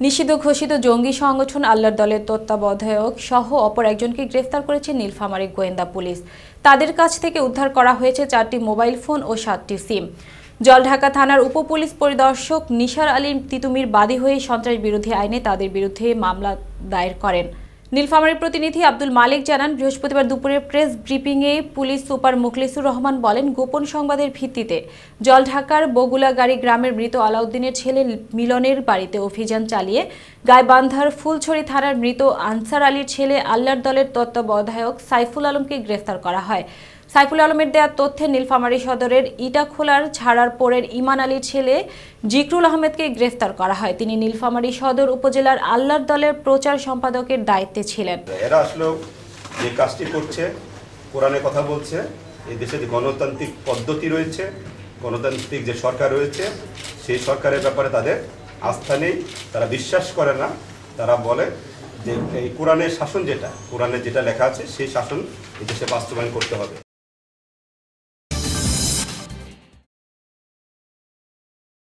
নিষিদ্ধ ঘোষিত জঙ্গি সংগঠন আল্লাহর দলের তত্ত্বাবধায়ক সহ অপর একজনকে গ্রেফতার করেছে নীলফামারী গোয়েন্দা পুলিশ। তাদের কাছ থেকে উদ্ধার করা হয়েছে চারটি মোবাইল ফোন ও সাতটি সিম। জলঢাকা থানার উপপুলিশ পরিদর্শক নিসার আলী তিতুমির বাদী হয়ে সন্ত্রাস বিরোধী আইনে তাদের বিরুদ্ধে মামলা দায়ের করেন। নীলফামারীর প্রতিনিধি আব্দুল মালিক জানান, বৃহস্পতিবার দুপুরে প্রেস ব্রিফিংয়ে পুলিশ সুপার মুখলিসুর রহমান বলেন, গোপন সংবাদের ভিত্তিতে জলঢাকার বগুলাগাড়ি গ্রামের মৃত আলাউদ্দিনের ছেলে মিলনের বাড়িতে অভিযান চালিয়ে গাইবান্ধার ফুলছড়ি থানার মৃত আনসার আলীর ছেলে আল্লার দলের তত্ত্বাবধায়ক সাইফুল আলমকে গ্রেফতার করা হয়। সাইফুল আলমের দেওয়া তথ্যে নীলফামারী সদরের ইটাখোলার ছাড়ারপোরের ইমান আলীর ছেলে জিকরুল আহমেদকে গ্রেফতার করা হয়। তিনি নীলফামারী সদর উপজেলার আল্লাহর দলের প্রচার সম্পাদকের দায়িত্বে ছিলেন। এরা আসলেও যে কাজটি করছে, কোরআনে কথা বলছে, এই দেশে যে গণতান্ত্রিক পদ্ধতি রয়েছে, গণতান্ত্রিক যে সরকার রয়েছে, সেই সরকারের ব্যাপারে তাদের আস্থা নেই, তারা বিশ্বাস করে না। তারা বলে যে এই কোরআনের শাসন যেটা, কোরআনে যেটা লেখা আছে, সেই শাসন এই দেশে বাস্তবায়ন করতে হবে।